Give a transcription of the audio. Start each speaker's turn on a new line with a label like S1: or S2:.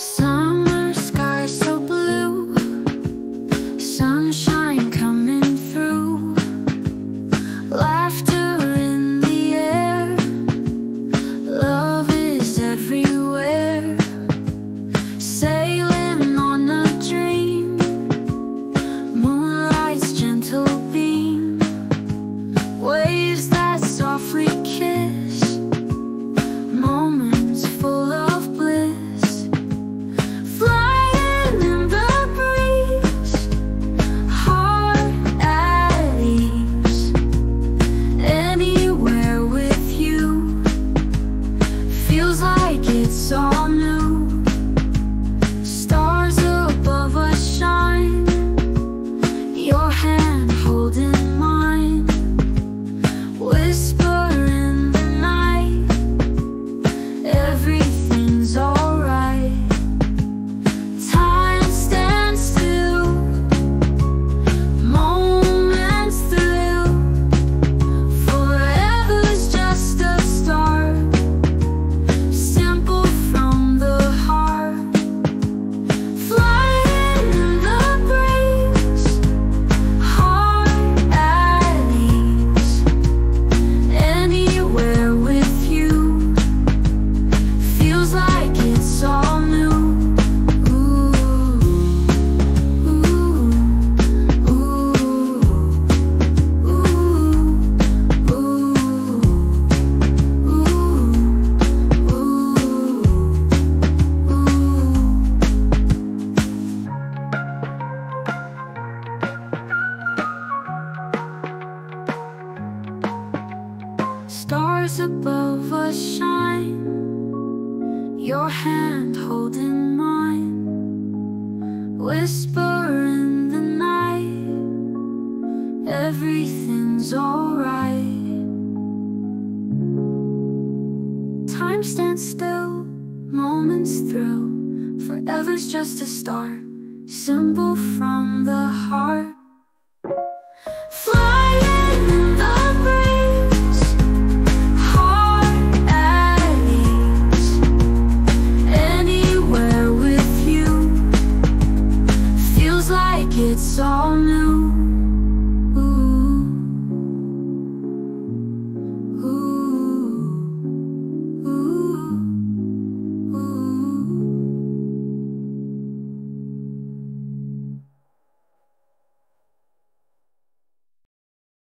S1: So Stars above us shine. Your hand holding mine. Whisper in the night. Everything's alright. Time stands still, moments thrill. Forever's just a start Symbol from the heart